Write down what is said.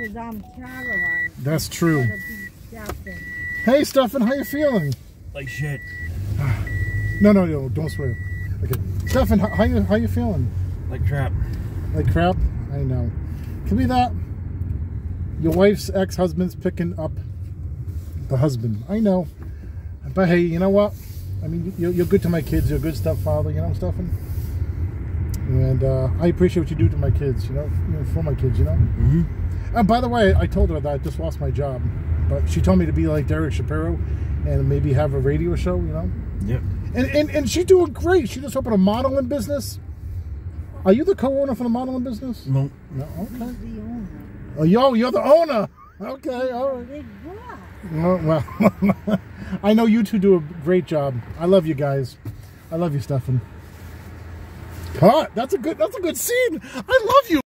because I'm Caroline. That's true. Gotta be Stefan. Hey, Stefan, how you feeling? Like shit. No, no, no, don't swear. Okay, Stefan, how, how you how you feeling? Like crap. Like crap? I know. Could be that. Your wife's ex-husband's picking up the husband. I know. But hey, you know what? I mean, you're, you're good to my kids. You're a good stepfather, you know, Stefan. And uh, I appreciate what you do to my kids, you know, you know for my kids, you know. Mm-hmm. And by the way, I told her that I just lost my job, but she told me to be like Derek Shapiro and maybe have a radio show, you know. Yep. And and, and she's doing great. She just opened a modeling business. Are you the co-owner for the modeling business? No. No. Okay. The owner. Oh, yo, you're the owner. Okay, all right. Big. Oh, well, well I know you two do a great job. I love you guys. I love you, Stefan. Cut. That's a good. That's a good scene. I love you.